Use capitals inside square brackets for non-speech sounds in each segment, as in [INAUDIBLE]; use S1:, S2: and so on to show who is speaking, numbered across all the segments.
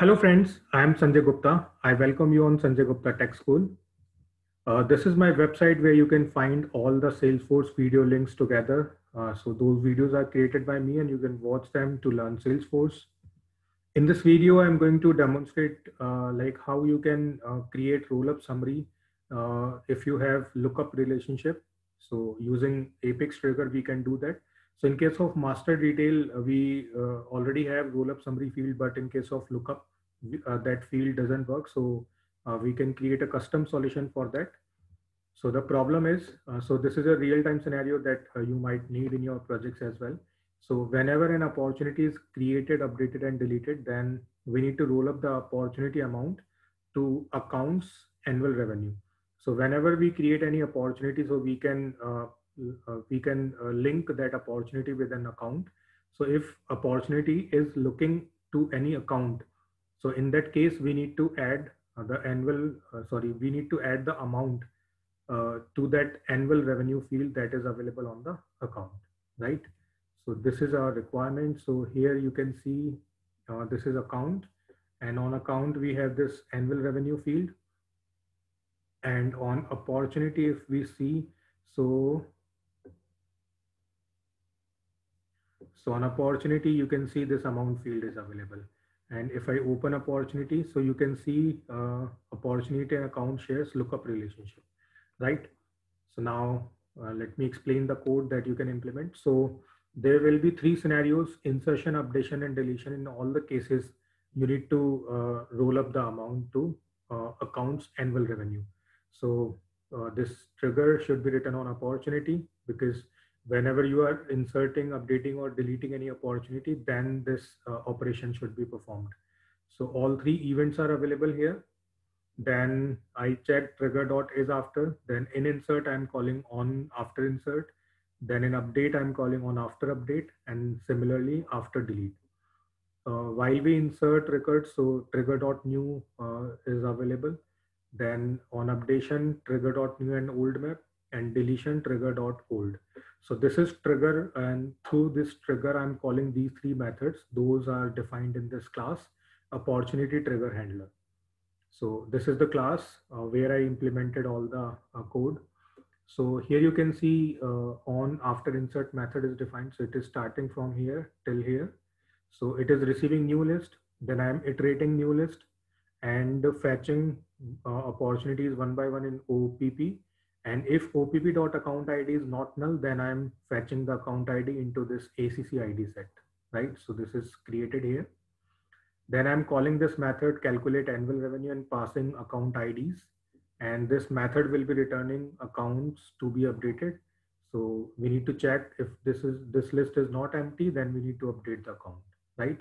S1: Hello friends, I am Sanjay Gupta. I welcome you on Sanjay Gupta Tech School. Uh, this is my website where you can find all the Salesforce video links together. Uh, so those videos are created by me and you can watch them to learn Salesforce. In this video, I'm going to demonstrate uh, like how you can uh, create roll-up summary uh, if you have lookup relationship. So using Apex trigger, we can do that. So in case of master detail, uh, we uh, already have roll-up summary field, but in case of lookup, uh, that field doesn't work. So we can create a custom solution for that. So the problem is, so this is a real-time scenario that you might need in your projects as well. So whenever an opportunity is created, updated, and deleted, then we need to roll up the opportunity amount to accounts annual revenue. So whenever we create any opportunity, so we can uh, uh, we can uh, link that opportunity with an account. So if opportunity is looking to any account, so in that case, we need to add uh, the annual, uh, sorry, we need to add the amount uh, to that annual revenue field that is available on the account, right? So this is our requirement. So here you can see uh, this is account and on account we have this annual revenue field and on opportunity if we see so So on opportunity, you can see this amount field is available. And if I open opportunity, so you can see uh, opportunity and account shares lookup relationship, right? So now uh, let me explain the code that you can implement. So there will be three scenarios, insertion, updation, and deletion. In all the cases, you need to uh, roll up the amount to uh, accounts annual revenue. So uh, this trigger should be written on opportunity because whenever you are inserting, updating, or deleting any opportunity, then this uh, operation should be performed. So all three events are available here. Then I check trigger dot is after. Then in insert, I'm calling on after insert. Then in update, I'm calling on after update, and similarly after delete. Uh, while we insert records, so trigger dot new uh, is available. Then on updation, trigger dot new and old map, and deletion trigger dot old. So this is trigger and through this trigger, I'm calling these three methods. Those are defined in this class, opportunity trigger handler. So this is the class uh, where I implemented all the uh, code. So here you can see uh, on after insert method is defined. So it is starting from here till here. So it is receiving new list. Then I'm iterating new list and fetching uh, opportunities one by one in OPP and if opp.account ID is not null, then I'm fetching the account ID into this ACC ID set, right? So this is created here. Then I'm calling this method calculate annual revenue and passing account IDs. And this method will be returning accounts to be updated. So we need to check if this is this list is not empty, then we need to update the account, right?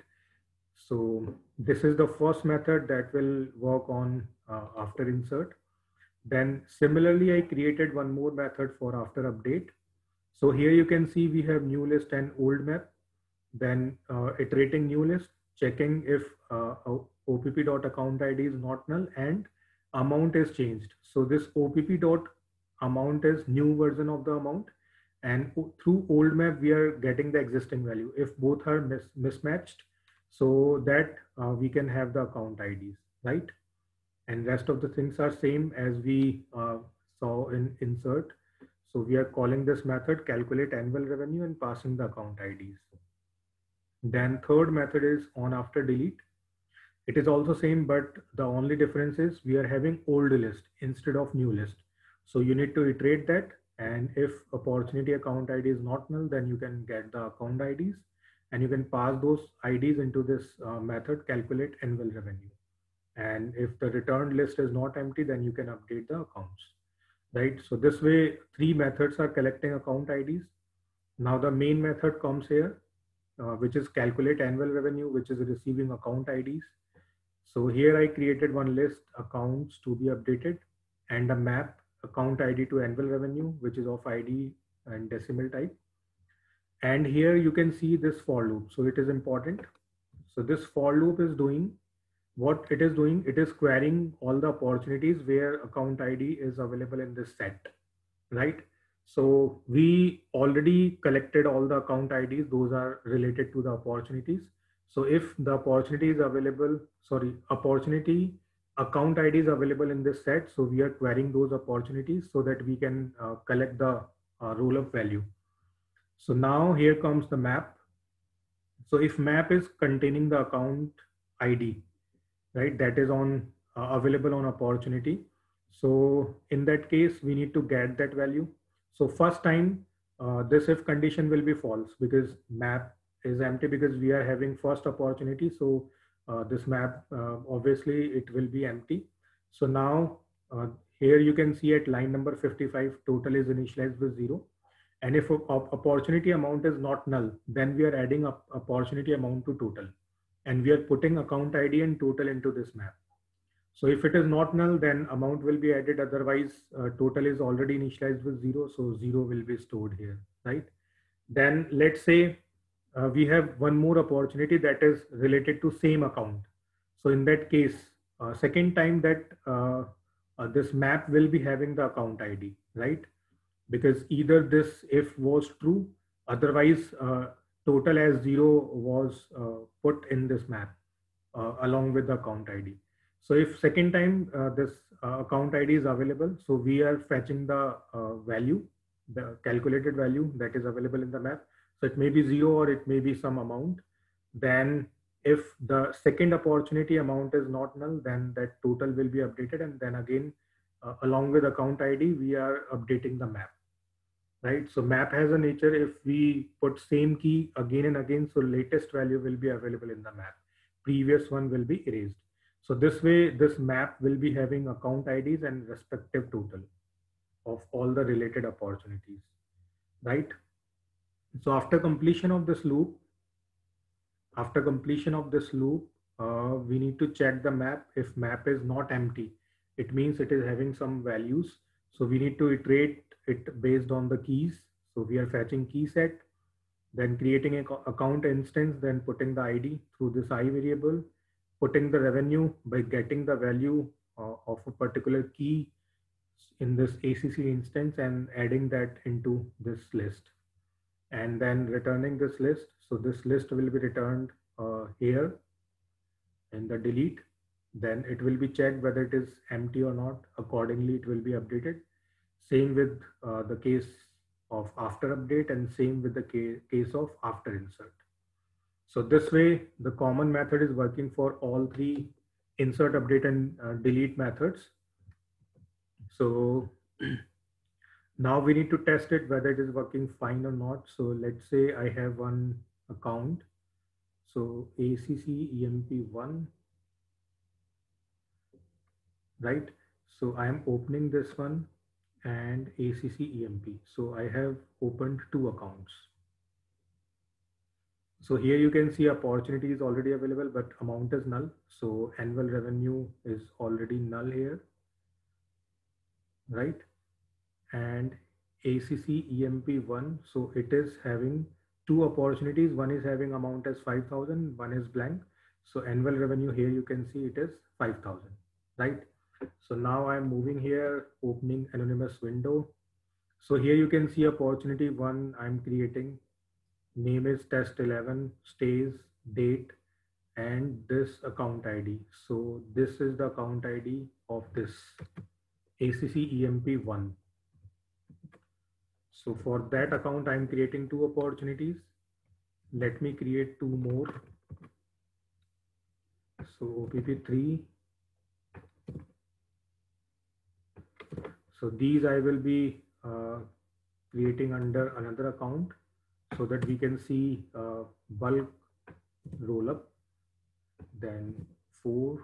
S1: So this is the first method that will work on uh, after insert. Then similarly, I created one more method for after update. So here you can see we have new list and old map, then uh, iterating new list, checking if uh, opp.account ID is not null and amount is changed. So this opp.amount is new version of the amount and through old map, we are getting the existing value. If both are mis mismatched, so that uh, we can have the account IDs, right? And rest of the things are same as we uh, saw in insert. So we are calling this method calculate annual revenue and passing the account IDs. Then third method is on after delete. It is also same, but the only difference is we are having old list instead of new list. So you need to iterate that. And if opportunity account ID is not null, then you can get the account IDs and you can pass those IDs into this uh, method calculate annual revenue. And if the returned list is not empty, then you can update the accounts, right? So this way, three methods are collecting account IDs. Now the main method comes here, uh, which is calculate annual revenue, which is receiving account IDs. So here I created one list accounts to be updated and a map account ID to annual revenue, which is of ID and decimal type. And here you can see this for loop. So it is important. So this for loop is doing what it is doing, it is querying all the opportunities where account ID is available in this set, right? So we already collected all the account IDs. Those are related to the opportunities. So if the opportunity is available, sorry, opportunity account ID is available in this set. So we are querying those opportunities so that we can uh, collect the uh, roll up value. So now here comes the map. So if map is containing the account ID, right, that is on uh, available on opportunity. So in that case, we need to get that value. So first time, uh, this if condition will be false because map is empty because we are having first opportunity. So uh, this map, uh, obviously it will be empty. So now uh, here you can see at line number 55, total is initialized with zero. And if opportunity amount is not null, then we are adding opportunity amount to total. And we are putting account ID and total into this map. So if it is not null, then amount will be added. Otherwise, uh, total is already initialized with zero. So zero will be stored here, right? Then let's say uh, we have one more opportunity that is related to same account. So in that case, uh, second time that uh, uh, this map will be having the account ID, right? Because either this if was true, otherwise uh, total as zero was put in this map along with the account ID. So if second time uh, this uh, account ID is available, so we are fetching the uh, value, the calculated value that is available in the map. So it may be zero or it may be some amount. Then if the second opportunity amount is not null, then that total will be updated. And then again, uh, along with account ID, we are updating the map, right? So map has a nature. If we put same key again and again, so latest value will be available in the map. Previous one will be erased. So this way, this map will be having account IDs and respective total of all the related opportunities, right? So after completion of this loop, after completion of this loop, uh, we need to check the map. If map is not empty, it means it is having some values. So we need to iterate it based on the keys. So we are fetching key set, then creating a account instance, then putting the ID through this I variable, putting the revenue by getting the value uh, of a particular key in this ACC instance and adding that into this list and then returning this list. So this list will be returned uh, here in the delete. Then it will be checked whether it is empty or not. Accordingly, it will be updated. Same with uh, the case of after update and same with the case of after insert. So this way, the common method is working for all three insert, update, and uh, delete methods. So [CLEARS THROAT] now we need to test it whether it is working fine or not. So let's say I have one account. So ACC EMP1, right? So I am opening this one and ACC EMP. So I have opened two accounts. So here you can see opportunity is already available, but amount is null. So annual revenue is already null here, right? And ACC EMP1, so it is having two opportunities. One is having amount as 5,000, one is blank. So annual revenue here you can see it is 5,000, right? So now I'm moving here, opening anonymous window. So here you can see opportunity one I'm creating. Name is test 11 stays date and this account id so this is the account id of this acc emp1 so for that account i'm creating two opportunities. Let me create two more. So opp3 so these i will be uh, creating under another account so that we can see uh, bulk roll up then four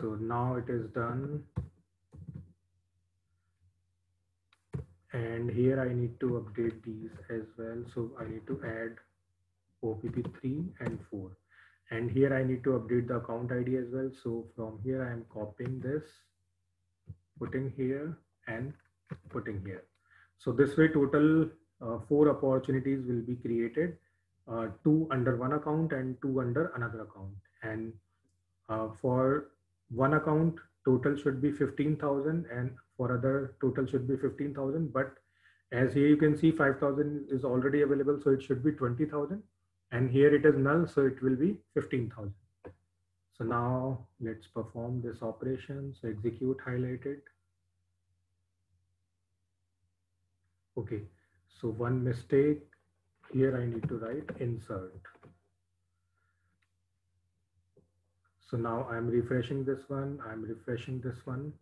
S1: so now it is done. And here I need to update these as well. So I need to add OPP3 and 4 and here I need to update the account ID as well so from here I am copying this putting here and putting here. So this way total uh, four opportunities will be created, uh, two under one account and two under another account. And uh, for one account, total should be 15,000 and for other total should be 15,000. But as here you can see 5,000 is already available. So it should be 20,000 and here it is null. So it will be 15,000. So now let's perform this operation. So execute highlighted. Okay, so one mistake here I need to write insert. So now I'm refreshing this one. I'm refreshing this one.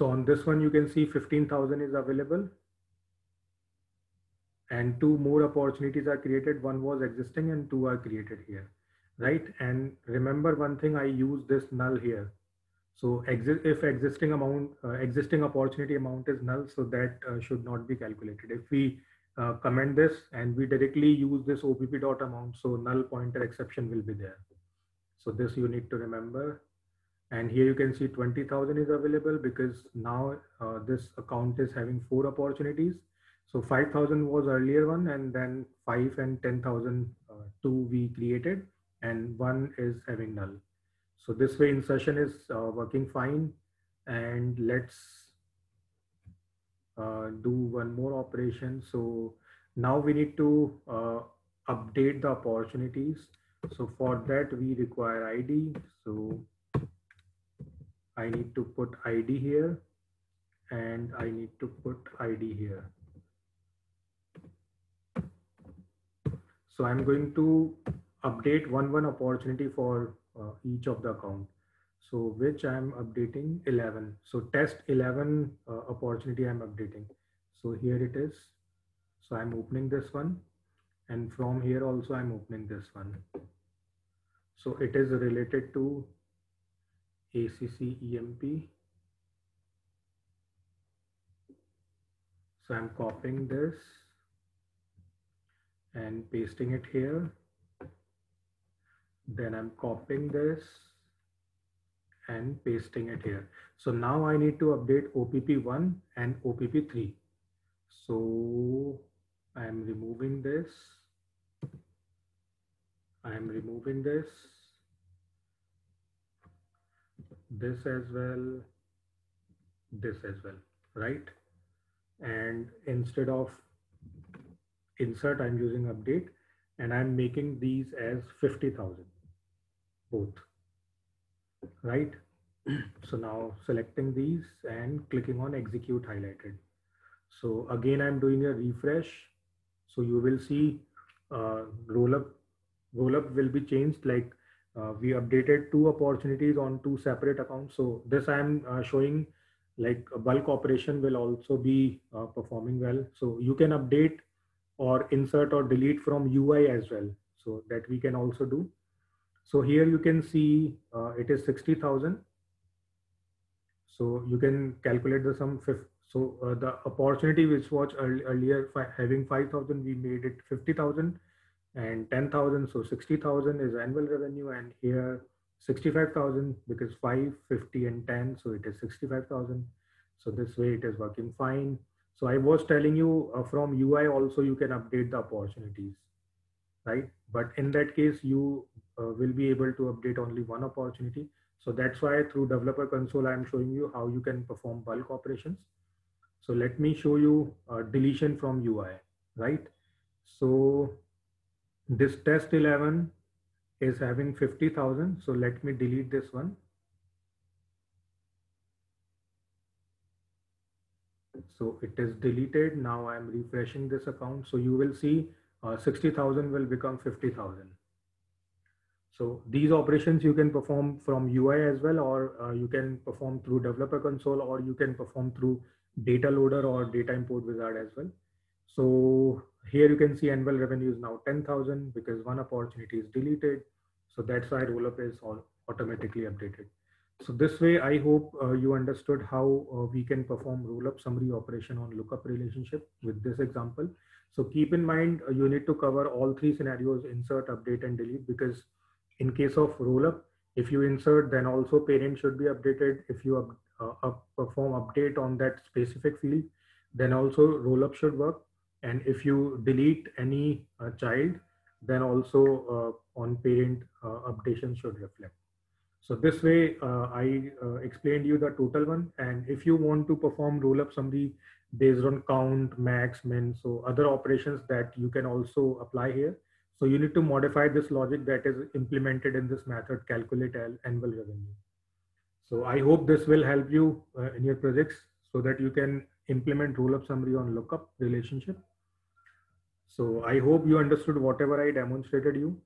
S1: So on this one, you can see 15,000 is available and two more opportunities are created. One was existing and two are created here, right? And remember one thing, I use this null here. So exi if existing amount, uh, existing opportunity amount is null, so that uh, should not be calculated. If we uh, comment this and we directly use this OPP dot amount, so null pointer exception will be there. So this you need to remember. And here you can see 20,000 is available because now uh, this account is having four opportunities. So 5,000 was earlier one and then five and 10,000 uh, two we created and one is having null. So this way insertion is uh, working fine. And let's uh, do one more operation. So now we need to uh, update the opportunities. So for that we require ID. So I need to put ID here and I need to put ID here. So I'm going to update one one opportunity for uh, each of the account. So which I'm updating 11. So test 11 uh, opportunity I'm updating. So here it is. So I'm opening this one and from here also I'm opening this one. So it is related to ACC EMP. So I'm copying this and pasting it here. Then I'm copying this and pasting it here. So now I need to update OPP1 and OPP3. So I'm removing this. I'm removing this. This as well. This as well, right? And instead of insert, I'm using update and I'm making these as 50,000 both, right? [CLEARS THROAT] so now selecting these and clicking on execute highlighted. So again, I'm doing a refresh. So you will see uh, roll up, roll up will be changed like uh, we updated two opportunities on two separate accounts. So this I'm uh, showing like a bulk operation will also be uh, performing well. So you can update or insert or delete from UI as well. So that we can also do. So here you can see uh, it is 60,000. So you can calculate the sum. So uh, the opportunity which was earlier having 5,000, we made it 50,000 and 10,000. So 60,000 is annual revenue and here 65,000 because 5, 50 and 10. So it is 65,000. So this way it is working fine. So I was telling you uh, from UI also you can update the opportunities, right? But in that case, you uh, will be able to update only one opportunity. So that's why through developer console, I'm showing you how you can perform bulk operations. So let me show you uh, deletion from UI, right? So this test 11 is having 50,000. So let me delete this one. So it is deleted. Now I'm refreshing this account. So you will see uh, 60,000 will become 50,000. So these operations you can perform from UI as well, or uh, you can perform through developer console, or you can perform through data loader or data import wizard as well. So here you can see annual revenue is now 10,000 because one opportunity is deleted. So that's why roll-up is all automatically updated. So this way, I hope uh, you understood how uh, we can perform roll-up summary operation on lookup relationship with this example. So keep in mind, uh, you need to cover all three scenarios, insert, update, and delete, because in case of roll-up, if you insert, then also parent should be updated. If you uh, perform update on that specific field, then also roll-up should work. And if you delete any uh, child, then also uh, on parent uh, updation should reflect. So this way, uh, I uh, explained you the total one. And if you want to perform roll-up summary based on count, max, min, so other operations that you can also apply here. So you need to modify this logic that is implemented in this method, calculate annual revenue. So I hope this will help you uh, in your projects so that you can implement roll-up summary on lookup relationship. So I hope you understood whatever I demonstrated you.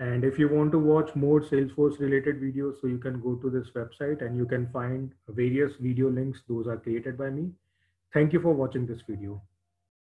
S1: And if you want to watch more Salesforce related videos, so you can go to this website and you can find various video links. Those are created by me. Thank you for watching this video.